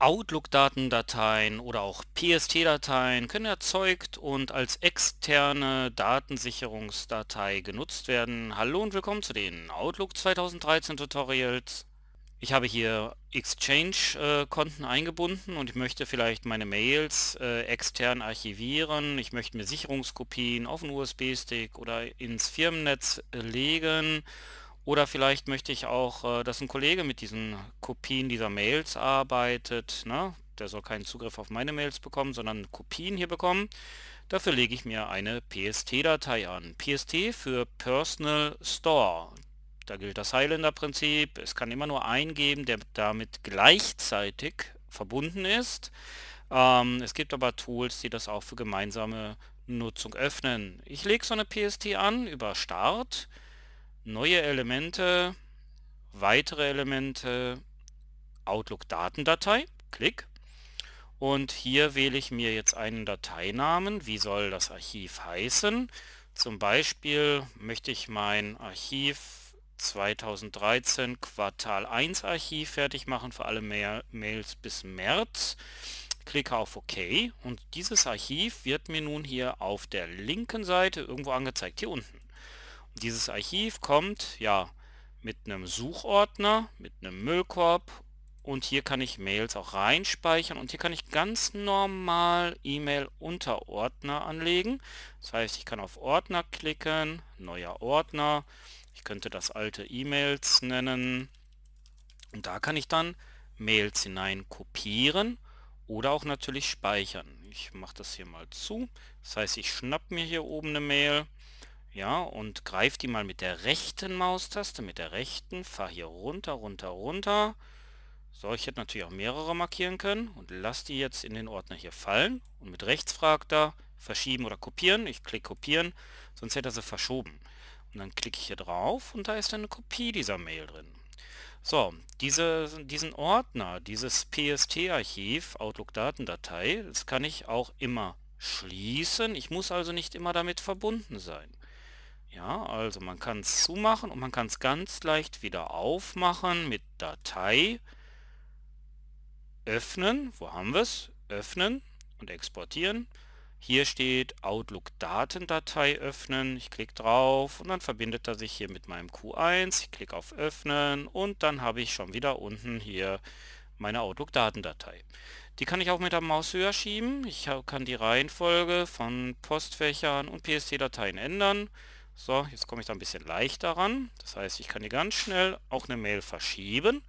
Outlook-Datendateien oder auch PST-Dateien können erzeugt und als externe Datensicherungsdatei genutzt werden. Hallo und willkommen zu den Outlook 2013 Tutorials. Ich habe hier Exchange-Konten eingebunden und ich möchte vielleicht meine Mails äh, extern archivieren. Ich möchte mir Sicherungskopien auf einen USB-Stick oder ins Firmennetz legen oder vielleicht möchte ich auch, äh, dass ein Kollege mit diesen Kopien dieser Mails arbeitet. Ne? Der soll keinen Zugriff auf meine Mails bekommen, sondern Kopien hier bekommen. Dafür lege ich mir eine PST-Datei an. PST für Personal Store. Da gilt das Highlander-Prinzip. Es kann immer nur einen geben, der damit gleichzeitig verbunden ist. Ähm, es gibt aber Tools, die das auch für gemeinsame Nutzung öffnen. Ich lege so eine PST an über Start neue Elemente, weitere Elemente, Outlook-Datendatei, Klick. Und hier wähle ich mir jetzt einen Dateinamen. Wie soll das Archiv heißen? Zum Beispiel möchte ich mein Archiv 2013 Quartal 1 Archiv fertig machen für alle Mail Mails bis März. Klicke auf OK und dieses Archiv wird mir nun hier auf der linken Seite irgendwo angezeigt, hier unten. Dieses Archiv kommt ja mit einem Suchordner, mit einem Müllkorb und hier kann ich Mails auch reinspeichern und hier kann ich ganz normal E-Mail-Unterordner anlegen. Das heißt, ich kann auf Ordner klicken, neuer Ordner, ich könnte das alte E-Mails nennen und da kann ich dann Mails hinein kopieren oder auch natürlich speichern. Ich mache das hier mal zu. Das heißt, ich schnapp mir hier oben eine Mail, ja, und greife die mal mit der rechten Maustaste, mit der rechten, fahre hier runter, runter, runter. So, ich hätte natürlich auch mehrere markieren können und lasse die jetzt in den Ordner hier fallen. Und mit rechts fragt er, verschieben oder kopieren. Ich klicke kopieren, sonst hätte er sie verschoben. Und dann klicke ich hier drauf und da ist eine Kopie dieser Mail drin. So, diese, diesen Ordner, dieses PST-Archiv, Outlook-Datendatei, das kann ich auch immer schließen. Ich muss also nicht immer damit verbunden sein. Ja, also man kann es zumachen und man kann es ganz leicht wieder aufmachen mit Datei, öffnen, wo haben wir es? Öffnen und exportieren. Hier steht Outlook Datendatei öffnen. Ich klicke drauf und dann verbindet er sich hier mit meinem Q1. Ich klicke auf öffnen und dann habe ich schon wieder unten hier meine Outlook Datendatei. Die kann ich auch mit der Maus höher schieben. Ich kann die Reihenfolge von Postfächern und PST-Dateien ändern. So, jetzt komme ich da ein bisschen leichter ran. Das heißt, ich kann hier ganz schnell auch eine Mail verschieben.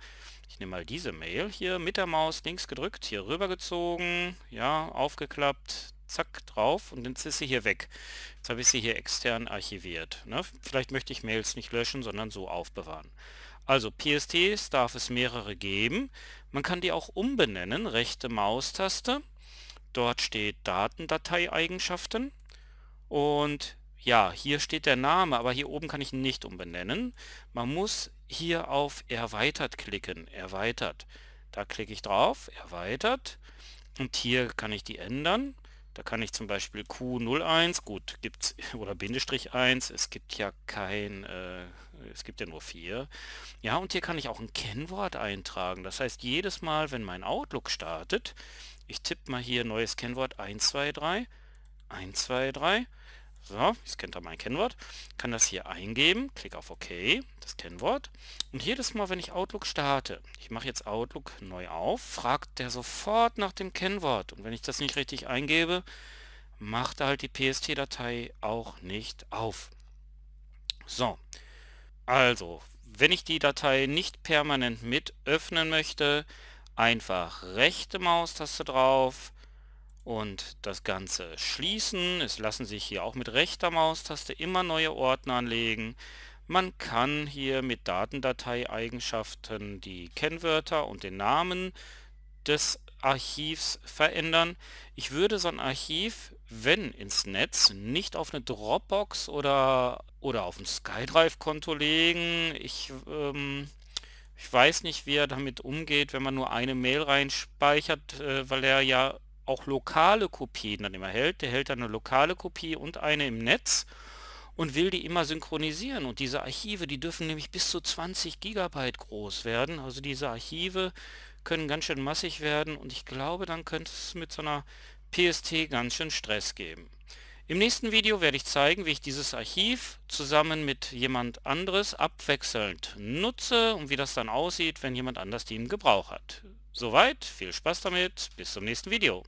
Ich nehme mal diese Mail hier mit der Maus links gedrückt, hier rübergezogen, ja, aufgeklappt, zack, drauf und jetzt ist sie hier weg. Jetzt habe ich sie hier extern archiviert. Ne? Vielleicht möchte ich Mails nicht löschen, sondern so aufbewahren. Also PSTs darf es mehrere geben. Man kann die auch umbenennen, rechte Maustaste. Dort steht Datendateieigenschaften und ja, hier steht der Name, aber hier oben kann ich ihn nicht umbenennen. Man muss hier auf Erweitert klicken. Erweitert. Da klicke ich drauf, Erweitert. Und hier kann ich die ändern. Da kann ich zum Beispiel Q01, gut, gibt's, oder Bindestrich 1, es gibt ja kein, äh, es gibt ja nur 4. Ja, und hier kann ich auch ein Kennwort eintragen. Das heißt, jedes Mal, wenn mein Outlook startet, ich tippe mal hier neues Kennwort 123, 123, so, jetzt kennt er mein Kennwort. Kann das hier eingeben, klicke auf OK, das Kennwort. Und jedes Mal, wenn ich Outlook starte, ich mache jetzt Outlook neu auf, fragt der sofort nach dem Kennwort. Und wenn ich das nicht richtig eingebe, macht er halt die PST-Datei auch nicht auf. So, also, wenn ich die Datei nicht permanent mit öffnen möchte, einfach rechte Maustaste drauf, und das Ganze schließen. Es lassen sich hier auch mit rechter Maustaste immer neue Ordner anlegen. Man kann hier mit Datendateieigenschaften die Kennwörter und den Namen des Archivs verändern. Ich würde so ein Archiv, wenn ins Netz, nicht auf eine Dropbox oder, oder auf ein SkyDrive-Konto legen. Ich, ähm, ich weiß nicht, wie er damit umgeht, wenn man nur eine Mail reinspeichert, äh, weil er ja auch lokale Kopien dann immer hält. Der hält dann eine lokale Kopie und eine im Netz und will die immer synchronisieren. Und diese Archive, die dürfen nämlich bis zu 20 Gigabyte groß werden. Also diese Archive können ganz schön massig werden und ich glaube, dann könnte es mit so einer PST ganz schön Stress geben. Im nächsten Video werde ich zeigen, wie ich dieses Archiv zusammen mit jemand anderes abwechselnd nutze und wie das dann aussieht, wenn jemand anders im Gebrauch hat. Soweit, viel Spaß damit, bis zum nächsten Video.